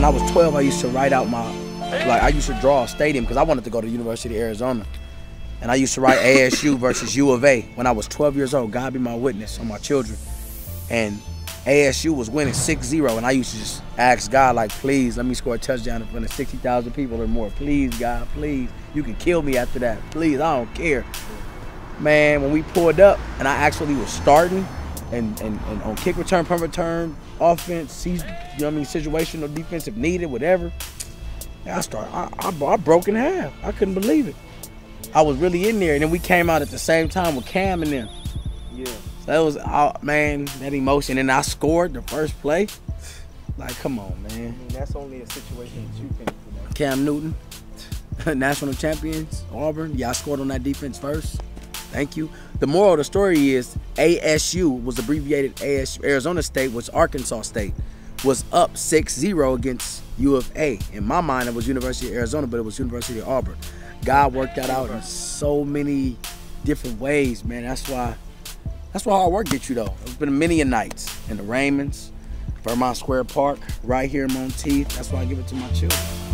when I was 12, I used to write out my, like I used to draw a stadium because I wanted to go to University of Arizona. And I used to write ASU versus U of A when I was 12 years old. God be my witness on my children. And ASU was winning 6-0, and I used to just ask God, like, please, let me score a touchdown in front of 60,000 people or more. Please, God, please. You can kill me after that. Please, I don't care. Man, when we pulled up and I actually was starting and, and, and on kick return, punt return, offense, you know what I mean, situational defense if needed, whatever. I started, I, I, I broke in half. I couldn't believe it. I was really in there, and then we came out at the same time with Cam and them. Yeah. So that was, oh, man, that emotion. And I scored the first play. Like, come on, man. I mean, that's only a situation that you can, you know. Cam Newton, national champions, Auburn. Yeah, I scored on that defense first. Thank you. The moral of the story is ASU was abbreviated ASU. Arizona State was Arkansas State was up 6-0 against U of A. In my mind, it was University of Arizona, but it was University of Auburn. God worked that out in so many different ways, man. That's why that's why hard work gets you though. It's been many a nights in the Raymonds, Vermont Square Park, right here in Monteith. That's why I give it to my children.